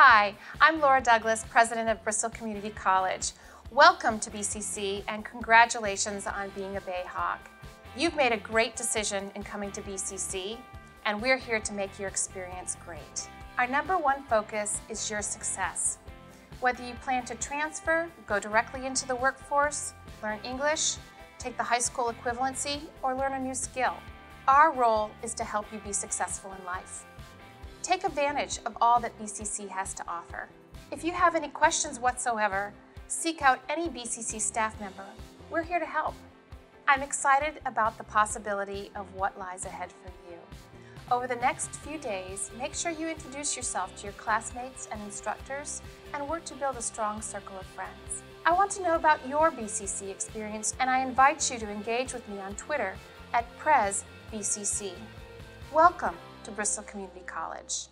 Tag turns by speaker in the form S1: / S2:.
S1: Hi, I'm Laura Douglas, President of Bristol Community College. Welcome to BCC and congratulations on being a Bayhawk. You've made a great decision in coming to BCC and we're here to make your experience great. Our number one focus is your success. Whether you plan to transfer, go directly into the workforce, learn English, take the high school equivalency, or learn a new skill, our role is to help you be successful in life. Take advantage of all that BCC has to offer. If you have any questions whatsoever, seek out any BCC staff member. We're here to help. I'm excited about the possibility of what lies ahead for you. Over the next few days, make sure you introduce yourself to your classmates and instructors and work to build a strong circle of friends. I want to know about your BCC experience and I invite you to engage with me on Twitter at PresBCC. Welcome to Bristol Community College.